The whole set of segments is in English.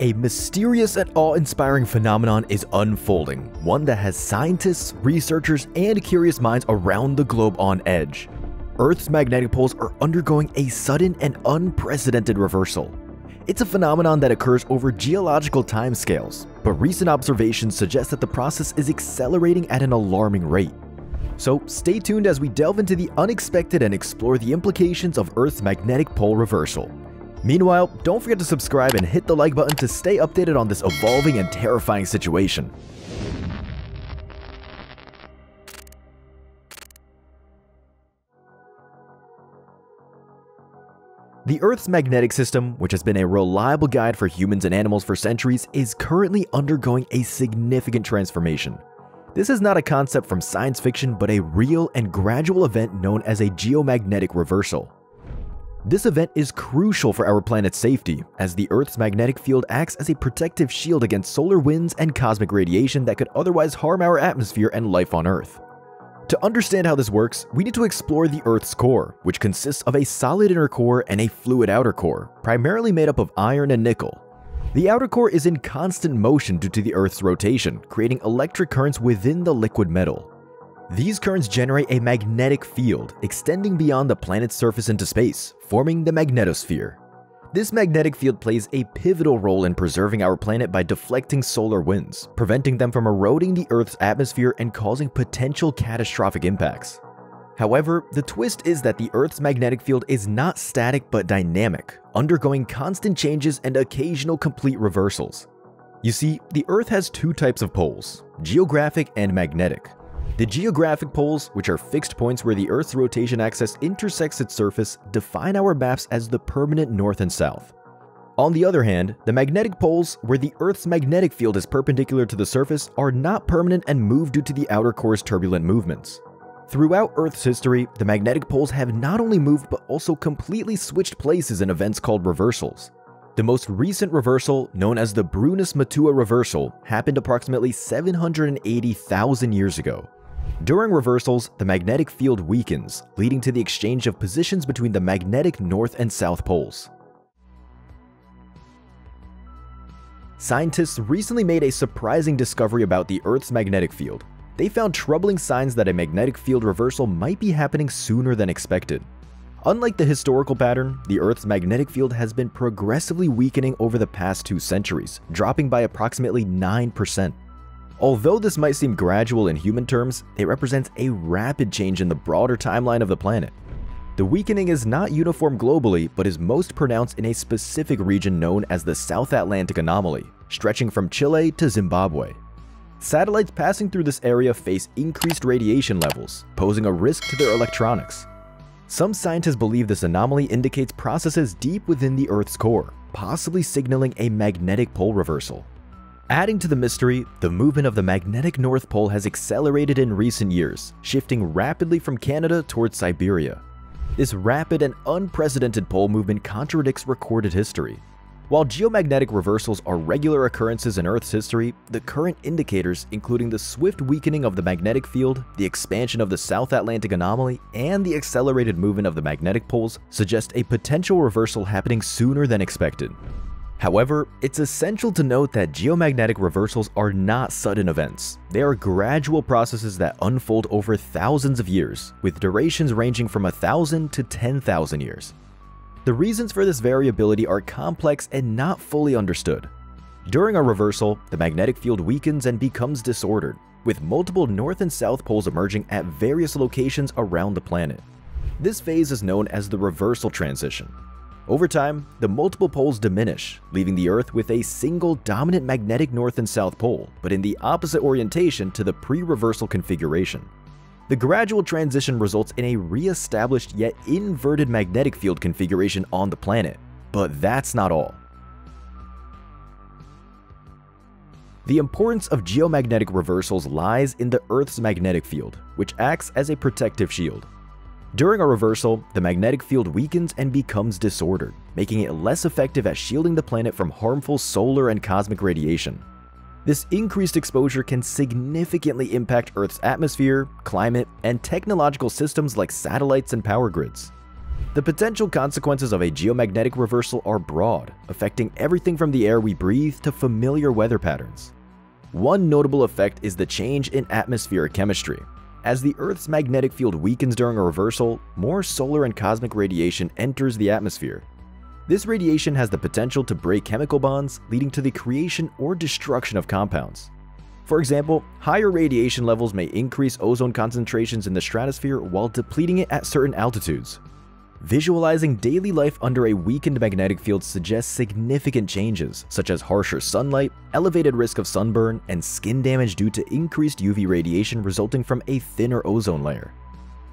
A mysterious and awe-inspiring phenomenon is unfolding, one that has scientists, researchers, and curious minds around the globe on edge. Earth's magnetic poles are undergoing a sudden and unprecedented reversal. It's a phenomenon that occurs over geological timescales, but recent observations suggest that the process is accelerating at an alarming rate. So stay tuned as we delve into the unexpected and explore the implications of Earth's magnetic pole reversal. Meanwhile, don't forget to subscribe and hit the like button to stay updated on this evolving and terrifying situation. The Earth's magnetic system, which has been a reliable guide for humans and animals for centuries, is currently undergoing a significant transformation. This is not a concept from science fiction, but a real and gradual event known as a geomagnetic reversal. This event is crucial for our planet's safety, as the Earth's magnetic field acts as a protective shield against solar winds and cosmic radiation that could otherwise harm our atmosphere and life on Earth. To understand how this works, we need to explore the Earth's core, which consists of a solid inner core and a fluid outer core, primarily made up of iron and nickel. The outer core is in constant motion due to the Earth's rotation, creating electric currents within the liquid metal. These currents generate a magnetic field extending beyond the planet's surface into space, forming the magnetosphere. This magnetic field plays a pivotal role in preserving our planet by deflecting solar winds, preventing them from eroding the Earth's atmosphere and causing potential catastrophic impacts. However, the twist is that the Earth's magnetic field is not static but dynamic, undergoing constant changes and occasional complete reversals. You see, the Earth has two types of poles, geographic and magnetic. The geographic poles, which are fixed points where the Earth's rotation axis intersects its surface, define our maps as the permanent north and south. On the other hand, the magnetic poles, where the Earth's magnetic field is perpendicular to the surface, are not permanent and move due to the outer core's turbulent movements. Throughout Earth's history, the magnetic poles have not only moved but also completely switched places in events called reversals. The most recent reversal, known as the Brunhes-Matuyama reversal, happened approximately 780,000 years ago. During reversals, the magnetic field weakens, leading to the exchange of positions between the magnetic north and south poles. Scientists recently made a surprising discovery about the Earth's magnetic field. They found troubling signs that a magnetic field reversal might be happening sooner than expected. Unlike the historical pattern, the Earth's magnetic field has been progressively weakening over the past two centuries, dropping by approximately 9%. Although this might seem gradual in human terms, it represents a rapid change in the broader timeline of the planet. The weakening is not uniform globally, but is most pronounced in a specific region known as the South Atlantic Anomaly, stretching from Chile to Zimbabwe. Satellites passing through this area face increased radiation levels, posing a risk to their electronics. Some scientists believe this anomaly indicates processes deep within the Earth's core, possibly signaling a magnetic pole reversal. Adding to the mystery, the movement of the magnetic North Pole has accelerated in recent years, shifting rapidly from Canada towards Siberia. This rapid and unprecedented pole movement contradicts recorded history. While geomagnetic reversals are regular occurrences in Earth's history, the current indicators, including the swift weakening of the magnetic field, the expansion of the South Atlantic anomaly, and the accelerated movement of the magnetic poles, suggest a potential reversal happening sooner than expected. However, it's essential to note that geomagnetic reversals are not sudden events. They are gradual processes that unfold over thousands of years, with durations ranging from 1,000 to 10,000 years. The reasons for this variability are complex and not fully understood. During a reversal, the magnetic field weakens and becomes disordered, with multiple north and south poles emerging at various locations around the planet. This phase is known as the reversal transition, over time, the multiple poles diminish, leaving the Earth with a single dominant magnetic north and south pole, but in the opposite orientation to the pre-reversal configuration. The gradual transition results in a re-established yet inverted magnetic field configuration on the planet. But that's not all. The importance of geomagnetic reversals lies in the Earth's magnetic field, which acts as a protective shield. During a reversal, the magnetic field weakens and becomes disordered, making it less effective at shielding the planet from harmful solar and cosmic radiation. This increased exposure can significantly impact Earth's atmosphere, climate, and technological systems like satellites and power grids. The potential consequences of a geomagnetic reversal are broad, affecting everything from the air we breathe to familiar weather patterns. One notable effect is the change in atmospheric chemistry. As the Earth's magnetic field weakens during a reversal, more solar and cosmic radiation enters the atmosphere. This radiation has the potential to break chemical bonds, leading to the creation or destruction of compounds. For example, higher radiation levels may increase ozone concentrations in the stratosphere while depleting it at certain altitudes, Visualizing daily life under a weakened magnetic field suggests significant changes, such as harsher sunlight, elevated risk of sunburn, and skin damage due to increased UV radiation resulting from a thinner ozone layer.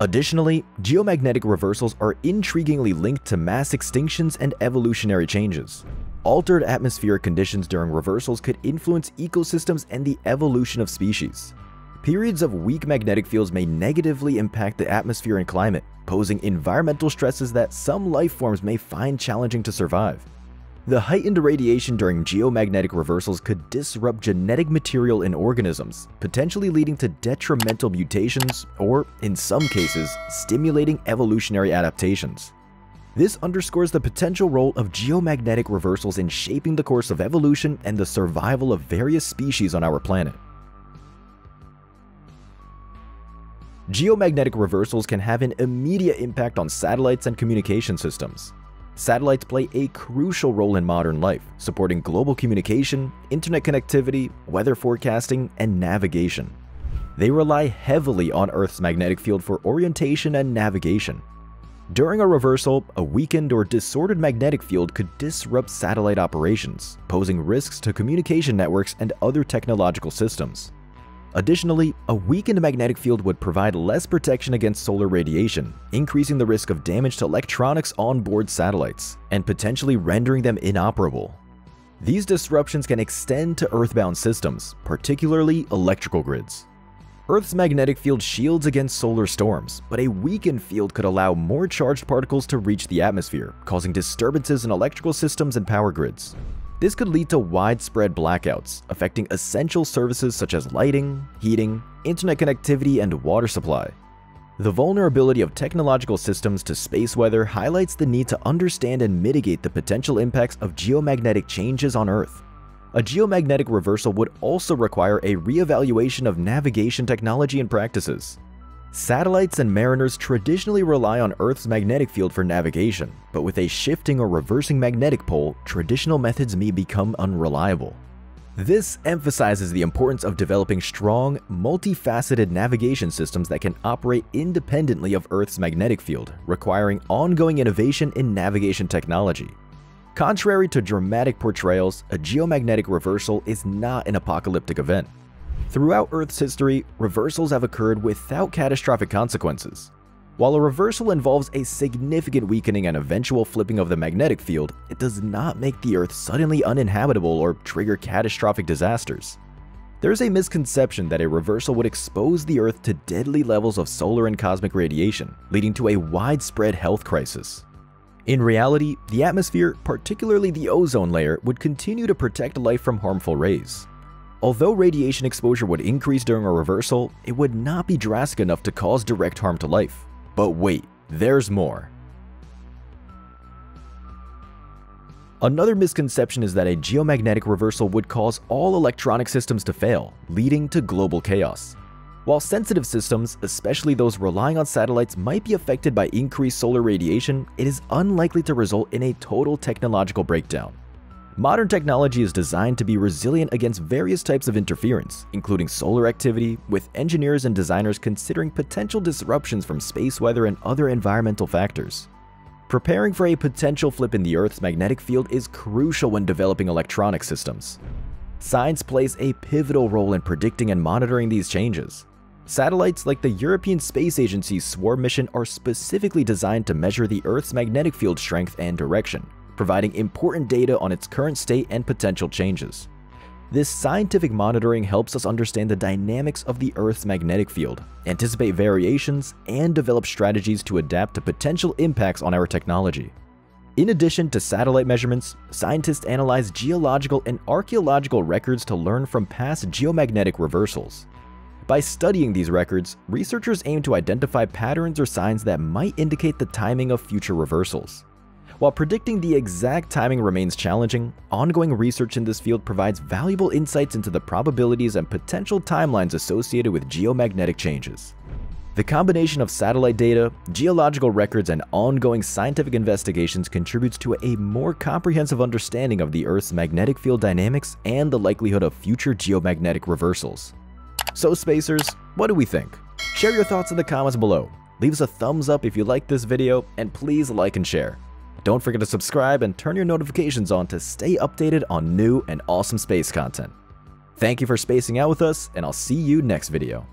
Additionally, geomagnetic reversals are intriguingly linked to mass extinctions and evolutionary changes. Altered atmospheric conditions during reversals could influence ecosystems and the evolution of species. Periods of weak magnetic fields may negatively impact the atmosphere and climate, posing environmental stresses that some life forms may find challenging to survive. The heightened radiation during geomagnetic reversals could disrupt genetic material in organisms, potentially leading to detrimental mutations or, in some cases, stimulating evolutionary adaptations. This underscores the potential role of geomagnetic reversals in shaping the course of evolution and the survival of various species on our planet. Geomagnetic reversals can have an immediate impact on satellites and communication systems. Satellites play a crucial role in modern life, supporting global communication, internet connectivity, weather forecasting, and navigation. They rely heavily on Earth's magnetic field for orientation and navigation. During a reversal, a weakened or disordered magnetic field could disrupt satellite operations, posing risks to communication networks and other technological systems. Additionally, a weakened magnetic field would provide less protection against solar radiation, increasing the risk of damage to electronics on board satellites, and potentially rendering them inoperable. These disruptions can extend to earthbound systems, particularly electrical grids. Earth's magnetic field shields against solar storms, but a weakened field could allow more charged particles to reach the atmosphere, causing disturbances in electrical systems and power grids. This could lead to widespread blackouts, affecting essential services such as lighting, heating, internet connectivity, and water supply. The vulnerability of technological systems to space weather highlights the need to understand and mitigate the potential impacts of geomagnetic changes on Earth. A geomagnetic reversal would also require a re-evaluation of navigation technology and practices. Satellites and mariners traditionally rely on Earth's magnetic field for navigation, but with a shifting or reversing magnetic pole, traditional methods may become unreliable. This emphasizes the importance of developing strong, multifaceted navigation systems that can operate independently of Earth's magnetic field, requiring ongoing innovation in navigation technology. Contrary to dramatic portrayals, a geomagnetic reversal is not an apocalyptic event. Throughout Earth's history, reversals have occurred without catastrophic consequences. While a reversal involves a significant weakening and eventual flipping of the magnetic field, it does not make the Earth suddenly uninhabitable or trigger catastrophic disasters. There is a misconception that a reversal would expose the Earth to deadly levels of solar and cosmic radiation, leading to a widespread health crisis. In reality, the atmosphere, particularly the ozone layer, would continue to protect life from harmful rays. Although radiation exposure would increase during a reversal, it would not be drastic enough to cause direct harm to life. But wait, there's more. Another misconception is that a geomagnetic reversal would cause all electronic systems to fail, leading to global chaos. While sensitive systems, especially those relying on satellites, might be affected by increased solar radiation, it is unlikely to result in a total technological breakdown. Modern technology is designed to be resilient against various types of interference, including solar activity, with engineers and designers considering potential disruptions from space weather and other environmental factors. Preparing for a potential flip in the Earth's magnetic field is crucial when developing electronic systems. Science plays a pivotal role in predicting and monitoring these changes. Satellites like the European Space Agency's SWARM mission are specifically designed to measure the Earth's magnetic field strength and direction, providing important data on its current state and potential changes. This scientific monitoring helps us understand the dynamics of the Earth's magnetic field, anticipate variations, and develop strategies to adapt to potential impacts on our technology. In addition to satellite measurements, scientists analyze geological and archaeological records to learn from past geomagnetic reversals. By studying these records, researchers aim to identify patterns or signs that might indicate the timing of future reversals. While predicting the exact timing remains challenging, ongoing research in this field provides valuable insights into the probabilities and potential timelines associated with geomagnetic changes. The combination of satellite data, geological records, and ongoing scientific investigations contributes to a more comprehensive understanding of the Earth's magnetic field dynamics and the likelihood of future geomagnetic reversals. So spacers, what do we think? Share your thoughts in the comments below. Leave us a thumbs up if you like this video, and please like and share. Don't forget to subscribe and turn your notifications on to stay updated on new and awesome space content. Thank you for spacing out with us, and I'll see you next video.